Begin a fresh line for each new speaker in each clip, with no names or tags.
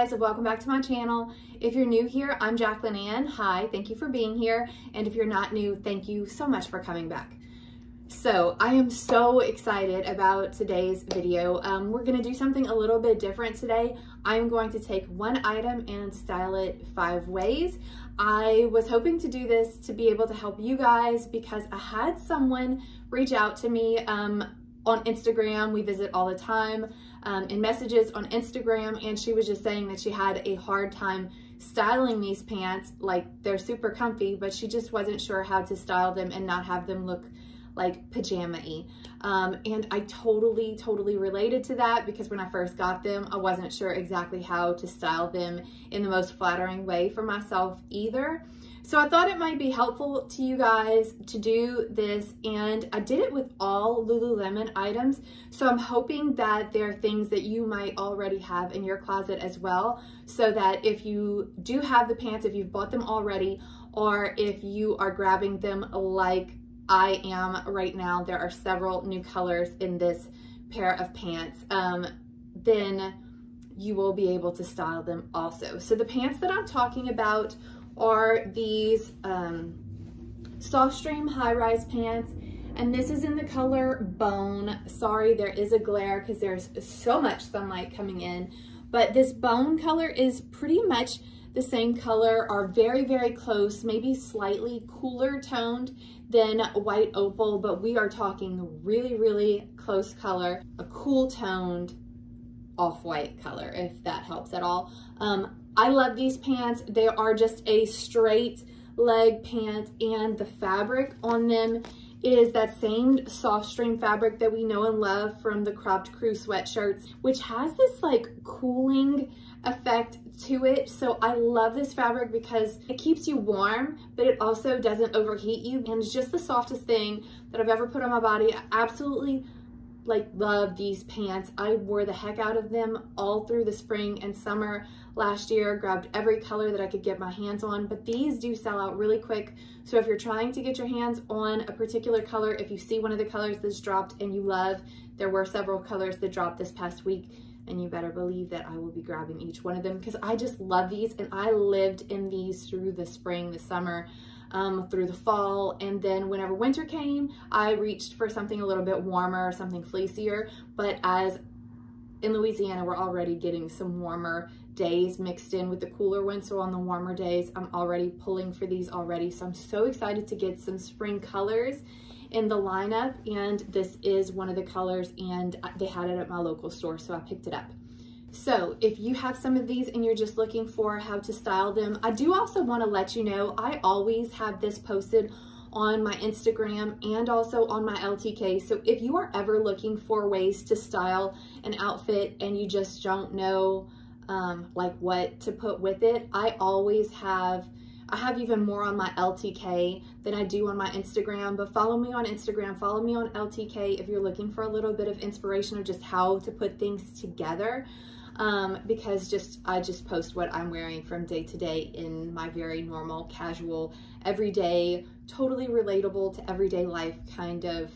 guys, welcome back to my channel. If you're new here, I'm Jacklyn Anne. Hi, thank you for being here. And if you're not new, thank you so much for coming back. So I am so excited about today's video. Um, we're gonna do something a little bit different today. I'm going to take one item and style it five ways. I was hoping to do this to be able to help you guys because I had someone reach out to me um, on Instagram. We visit all the time um, in messages on Instagram and she was just saying that she had a hard time styling these pants. Like they're super comfy, but she just wasn't sure how to style them and not have them look like pajama-y. Um, and I totally, totally related to that because when I first got them, I wasn't sure exactly how to style them in the most flattering way for myself either. So I thought it might be helpful to you guys to do this and I did it with all Lululemon items. So I'm hoping that there are things that you might already have in your closet as well. So that if you do have the pants, if you've bought them already, or if you are grabbing them like I am right now, there are several new colors in this pair of pants, um, then you will be able to style them also. So the pants that I'm talking about are these um, Softstreme high-rise pants. And this is in the color Bone. Sorry, there is a glare because there's so much sunlight coming in. But this bone color is pretty much the same color, are very, very close, maybe slightly cooler toned than white opal, but we are talking really, really close color, a cool toned off-white color, if that helps at all. Um, I love these pants. They are just a straight leg pant and the fabric on them is that same Softstreme fabric that we know and love from the cropped crew sweatshirts, which has this like cooling effect to it. So I love this fabric because it keeps you warm, but it also doesn't overheat you. And it's just the softest thing that I've ever put on my body. I absolutely like love these pants. I wore the heck out of them all through the spring and summer last year, grabbed every color that I could get my hands on, but these do sell out really quick. So if you're trying to get your hands on a particular color, if you see one of the colors that's dropped and you love, there were several colors that dropped this past week, and you better believe that I will be grabbing each one of them because I just love these and I lived in these through the spring, the summer, um, through the fall. And then whenever winter came, I reached for something a little bit warmer, something fleecier. But as in Louisiana, we're already getting some warmer days mixed in with the cooler ones. So on the warmer days, I'm already pulling for these already. So I'm so excited to get some spring colors in the lineup. And this is one of the colors and they had it at my local store. So I picked it up. So if you have some of these and you're just looking for how to style them, I do also want to let you know, I always have this posted on my Instagram and also on my LTK. So if you are ever looking for ways to style an outfit and you just don't know um, like what to put with it, I always have I have even more on my LTK than I do on my Instagram, but follow me on Instagram, follow me on LTK if you're looking for a little bit of inspiration of just how to put things together um, because just I just post what I'm wearing from day to day in my very normal, casual, everyday, totally relatable to everyday life kind of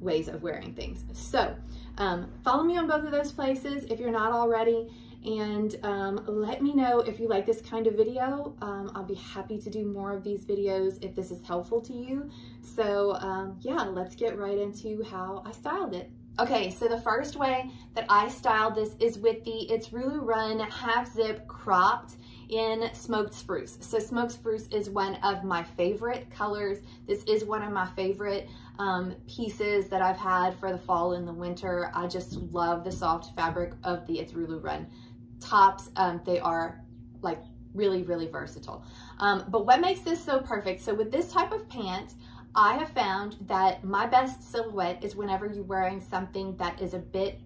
ways of wearing things. So um, follow me on both of those places if you're not already and um, let me know if you like this kind of video. Um, I'll be happy to do more of these videos if this is helpful to you. So um, yeah, let's get right into how I styled it. Okay, so the first way that I styled this is with the It's Rulu Run half zip cropped in smoked spruce. So smoked spruce is one of my favorite colors. This is one of my favorite um, pieces that I've had for the fall and the winter. I just love the soft fabric of the It's Rulu Run tops. Um, they are like really, really versatile. Um, but what makes this so perfect? So with this type of pant, I have found that my best silhouette is whenever you're wearing something that is a bit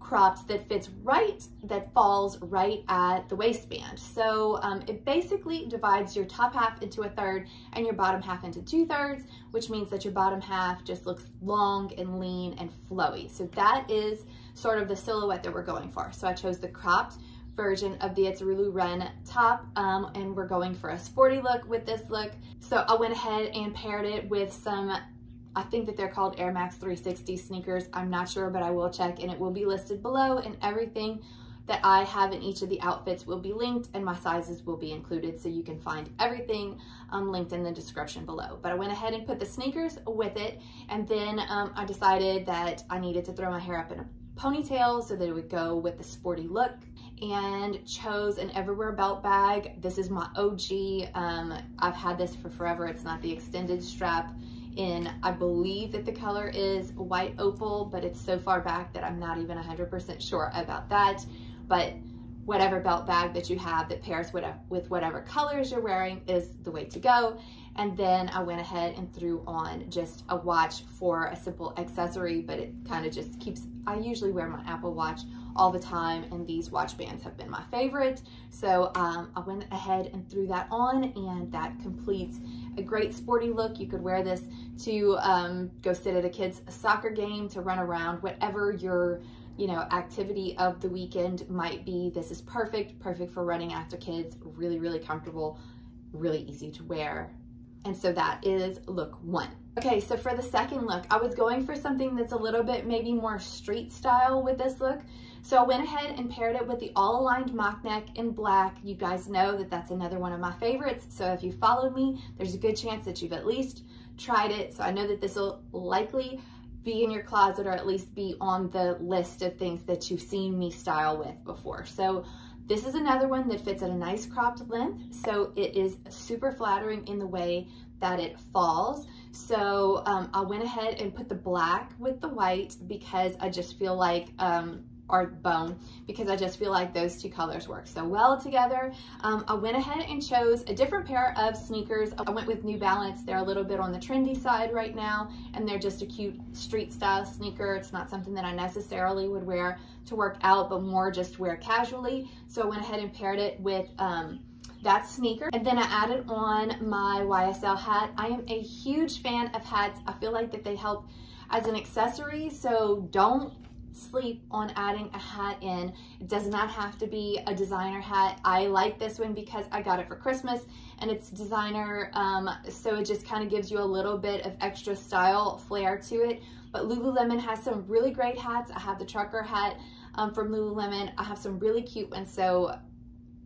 cropped that fits right, that falls right at the waistband. So um, it basically divides your top half into a third and your bottom half into two thirds, which means that your bottom half just looks long and lean and flowy. So that is sort of the silhouette that we're going for. So I chose the cropped version of the It's Rulu Run top um, and we're going for a sporty look with this look. So I went ahead and paired it with some, I think that they're called Air Max 360 sneakers. I'm not sure, but I will check and it will be listed below and everything that I have in each of the outfits will be linked and my sizes will be included so you can find everything um, linked in the description below. But I went ahead and put the sneakers with it and then um, I decided that I needed to throw my hair up in a ponytail so that it would go with the sporty look and chose an Everywhere belt bag. This is my OG. Um, I've had this for forever. It's not the extended strap in, I believe that the color is white opal, but it's so far back that I'm not even 100% sure about that. But whatever belt bag that you have that pairs with whatever colors you're wearing is the way to go. And then I went ahead and threw on just a watch for a simple accessory, but it kind of just keeps, I usually wear my Apple Watch all the time and these watch bands have been my favorite. So um, I went ahead and threw that on and that completes a great sporty look. You could wear this to um, go sit at a kid's soccer game, to run around, whatever your you know, activity of the weekend might be. This is perfect, perfect for running after kids, really, really comfortable, really easy to wear. And so that is look one. Okay, so for the second look, I was going for something that's a little bit maybe more street style with this look. So I went ahead and paired it with the all aligned mock neck in black. You guys know that that's another one of my favorites. So if you followed me, there's a good chance that you've at least tried it. So I know that this will likely be in your closet or at least be on the list of things that you've seen me style with before. So this is another one that fits at a nice cropped length. So it is super flattering in the way that it falls. So um, I went ahead and put the black with the white because I just feel like um, or bone because I just feel like those two colors work so well together. Um, I went ahead and chose a different pair of sneakers. I went with New Balance. They're a little bit on the trendy side right now and they're just a cute street style sneaker. It's not something that I necessarily would wear to work out but more just wear casually. So I went ahead and paired it with um, that sneaker. And then I added on my YSL hat. I am a huge fan of hats. I feel like that they help as an accessory. So don't sleep on adding a hat in. It does not have to be a designer hat. I like this one because I got it for Christmas and it's designer, um, so it just kind of gives you a little bit of extra style flair to it. But Lululemon has some really great hats. I have the trucker hat um, from Lululemon. I have some really cute ones, so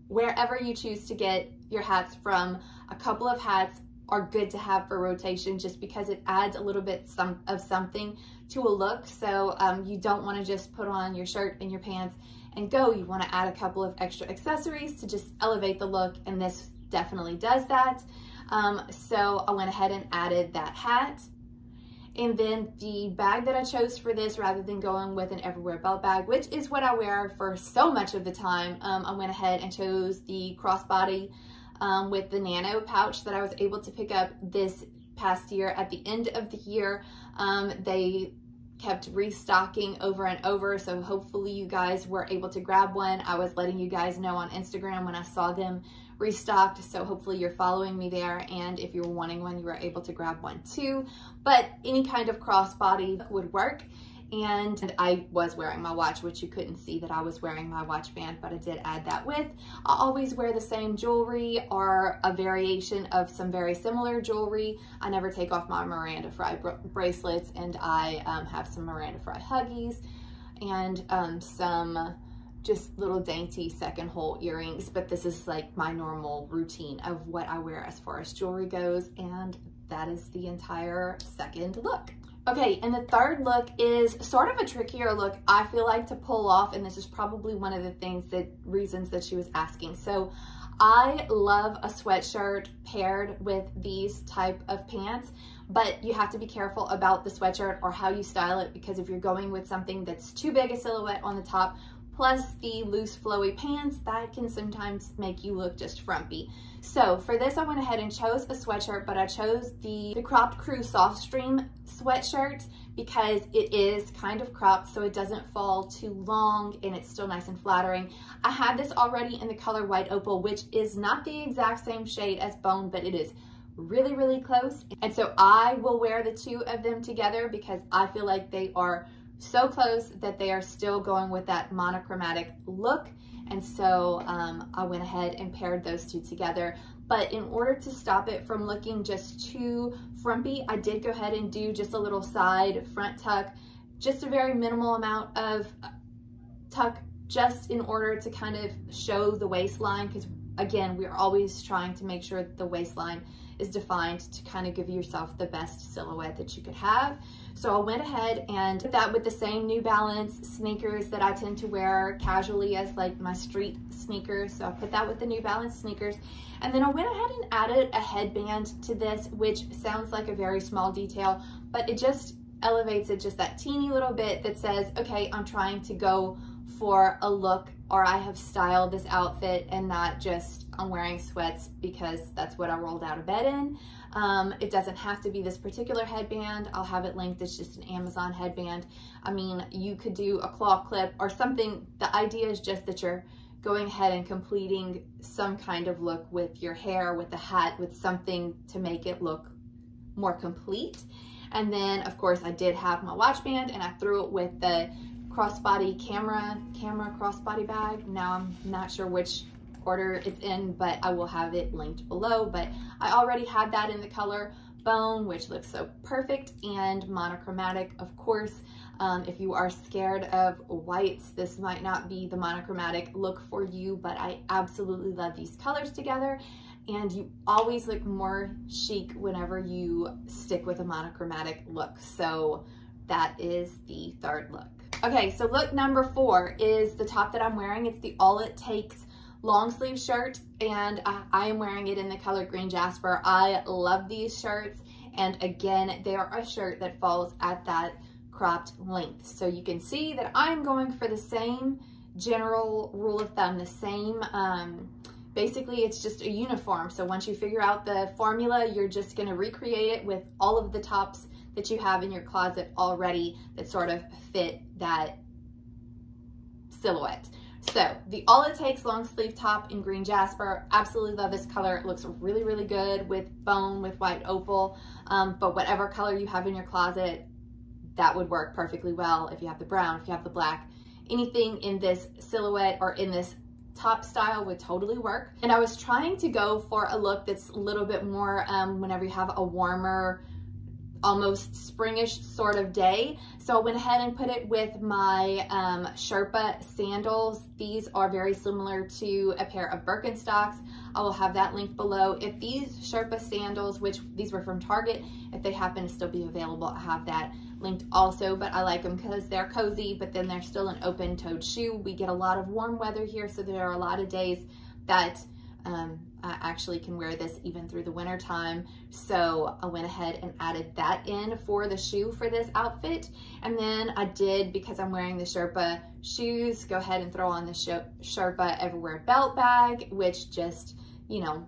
wherever you choose to get your hats from, a couple of hats are good to have for rotation just because it adds a little bit some of something to a look. So um, you don't want to just put on your shirt and your pants and go. You want to add a couple of extra accessories to just elevate the look and this definitely does that. Um, so I went ahead and added that hat. And then the bag that I chose for this, rather than going with an Everywhere belt bag, which is what I wear for so much of the time, um, I went ahead and chose the crossbody um, with the nano pouch that I was able to pick up this past year. At the end of the year, um, they kept restocking over and over. So hopefully you guys were able to grab one. I was letting you guys know on Instagram when I saw them restocked. So hopefully you're following me there. And if you're wanting one, you were able to grab one too. But any kind of crossbody would work and I was wearing my watch, which you couldn't see that I was wearing my watch band, but I did add that with. I always wear the same jewelry or a variation of some very similar jewelry. I never take off my Miranda Frye bracelets and I um, have some Miranda Frye Huggies and um, some just little dainty second hole earrings, but this is like my normal routine of what I wear as far as jewelry goes, and that is the entire second look. Okay, and the third look is sort of a trickier look, I feel like, to pull off, and this is probably one of the things that reasons that she was asking. So I love a sweatshirt paired with these type of pants, but you have to be careful about the sweatshirt or how you style it because if you're going with something that's too big a silhouette on the top plus the loose flowy pants, that can sometimes make you look just frumpy. So for this, I went ahead and chose a sweatshirt, but I chose the, the Cropped Crew Softstreme sweatshirt because it is kind of cropped so it doesn't fall too long and it's still nice and flattering. I had this already in the color White Opal, which is not the exact same shade as Bone, but it is really, really close. And so I will wear the two of them together because I feel like they are so close that they are still going with that monochromatic look. And so um, I went ahead and paired those two together. But in order to stop it from looking just too frumpy, I did go ahead and do just a little side front tuck, just a very minimal amount of tuck just in order to kind of show the waistline because again, we're always trying to make sure the waistline is defined to kind of give yourself the best silhouette that you could have. So I went ahead and did that with the same New Balance sneakers that I tend to wear casually as like my street sneakers. So I put that with the New Balance sneakers. And then I went ahead and added a headband to this, which sounds like a very small detail, but it just elevates it just that teeny little bit that says, okay, I'm trying to go for a look or I have styled this outfit and not just I'm wearing sweats because that's what I rolled out of bed in. Um, it doesn't have to be this particular headband. I'll have it linked. It's just an Amazon headband. I mean, you could do a claw clip or something. The idea is just that you're going ahead and completing some kind of look with your hair, with the hat, with something to make it look more complete. And then, of course, I did have my watch band and I threw it with the crossbody camera, camera crossbody bag. Now I'm not sure which order it's in, but I will have it linked below. But I already had that in the color bone, which looks so perfect and monochromatic, of course. Um, if you are scared of whites, this might not be the monochromatic look for you, but I absolutely love these colors together. And you always look more chic whenever you stick with a monochromatic look. So that is the third look. Okay, so look number four is the top that I'm wearing. It's the All It Takes long sleeve shirt and I, I am wearing it in the color green jasper. I love these shirts and again, they are a shirt that falls at that cropped length. So you can see that I'm going for the same general rule of thumb, the same, um, basically it's just a uniform. So once you figure out the formula, you're just gonna recreate it with all of the tops that you have in your closet already that sort of fit that silhouette. So the All It Takes long sleeve top in green jasper, absolutely love this color. It looks really, really good with bone, with white opal, um, but whatever color you have in your closet, that would work perfectly well if you have the brown, if you have the black. Anything in this silhouette or in this top style would totally work. And I was trying to go for a look that's a little bit more um, whenever you have a warmer almost springish sort of day. So I went ahead and put it with my um, Sherpa sandals. These are very similar to a pair of Birkenstocks. I will have that link below. If these Sherpa sandals, which these were from Target, if they happen to still be available, I have that linked also, but I like them because they're cozy, but then they're still an open-toed shoe. We get a lot of warm weather here, so there are a lot of days that um, I actually can wear this even through the winter time. So I went ahead and added that in for the shoe for this outfit. And then I did, because I'm wearing the Sherpa shoes, go ahead and throw on the Sherpa Everywhere belt bag, which just, you know,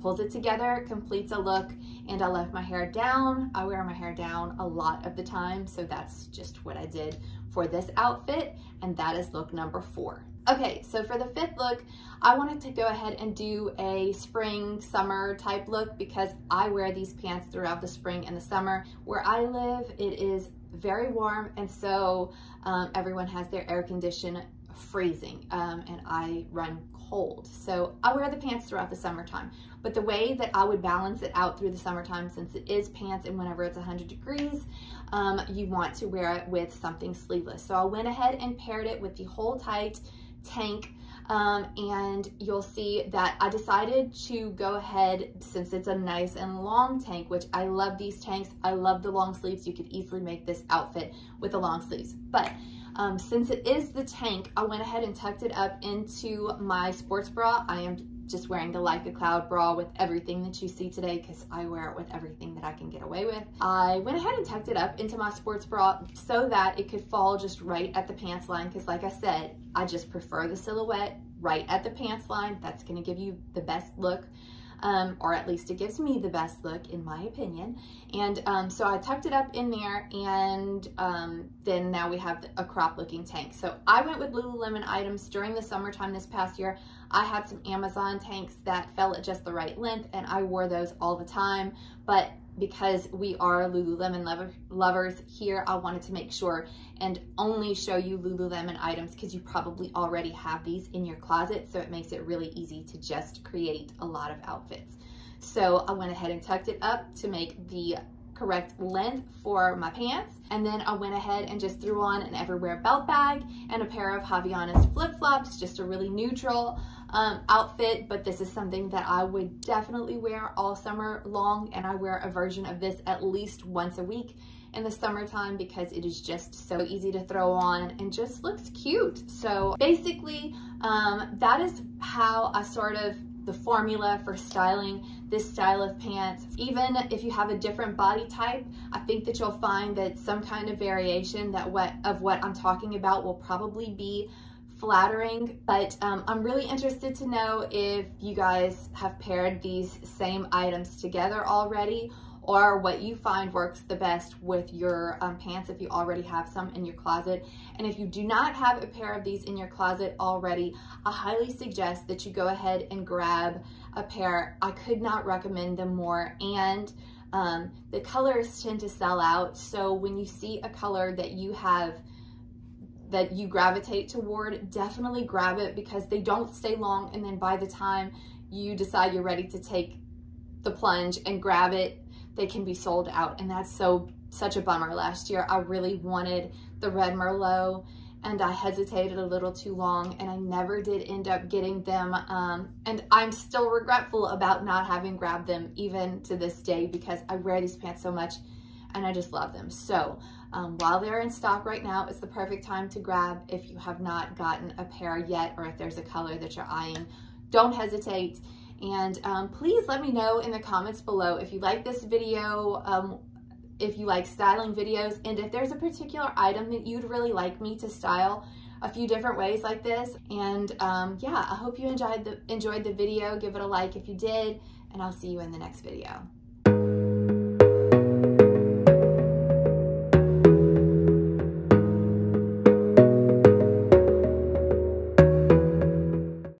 pulls it together, completes a look, and I left my hair down. I wear my hair down a lot of the time, so that's just what I did for this outfit, and that is look number four. Okay, so for the fifth look, I wanted to go ahead and do a spring, summer type look because I wear these pants throughout the spring and the summer. Where I live, it is very warm, and so um, everyone has their air condition freezing, um, and I run cold. So I wear the pants throughout the summertime. But the way that I would balance it out through the summertime, since it is pants and whenever it's 100 degrees, um, you want to wear it with something sleeveless. So I went ahead and paired it with the Hold Tight tank um, and you'll see that I decided to go ahead since it's a nice and long tank, which I love these tanks. I love the long sleeves. You could easily make this outfit with the long sleeves. But um, since it is the tank, I went ahead and tucked it up into my sports bra. I am just wearing the Like a Cloud bra with everything that you see today because I wear it with everything that I can get away with. I went ahead and tucked it up into my sports bra so that it could fall just right at the pants line because like I said, I just prefer the silhouette right at the pants line. That's gonna give you the best look um, or at least it gives me the best look in my opinion. And um, so I tucked it up in there and um, then now we have a crop looking tank. So I went with Lululemon items during the summertime this past year. I had some Amazon tanks that fell at just the right length and I wore those all the time. But because we are Lululemon lover, lovers here, I wanted to make sure and only show you Lululemon items because you probably already have these in your closet. So it makes it really easy to just create a lot of outfits. So I went ahead and tucked it up to make the correct length for my pants. And then I went ahead and just threw on an Everywhere belt bag and a pair of Havaianas flip-flops, just a really neutral um, outfit, but this is something that I would definitely wear all summer long and I wear a version of this at least once a week in the summertime because it is just so easy to throw on and just looks cute. So basically, um, that is how I sort of the formula for styling this style of pants. Even if you have a different body type, I think that you'll find that some kind of variation that what of what I'm talking about will probably be flattering, but um, I'm really interested to know if you guys have paired these same items together already or what you find works the best with your um, pants if you already have some in your closet. And if you do not have a pair of these in your closet already, I highly suggest that you go ahead and grab a pair. I could not recommend them more. And um, the colors tend to sell out. So when you see a color that you have that you gravitate toward, definitely grab it because they don't stay long. And then by the time you decide you're ready to take the plunge and grab it, they can be sold out. And that's so such a bummer. Last year, I really wanted the red Merlot and I hesitated a little too long and I never did end up getting them. Um, and I'm still regretful about not having grabbed them even to this day because I wear these pants so much and I just love them. So um, while they're in stock right now, it's the perfect time to grab if you have not gotten a pair yet or if there's a color that you're eyeing. Don't hesitate. And um, please let me know in the comments below if you like this video, um, if you like styling videos, and if there's a particular item that you'd really like me to style a few different ways like this. And um, yeah, I hope you enjoyed the, enjoyed the video. Give it a like if you did, and I'll see you in the next video.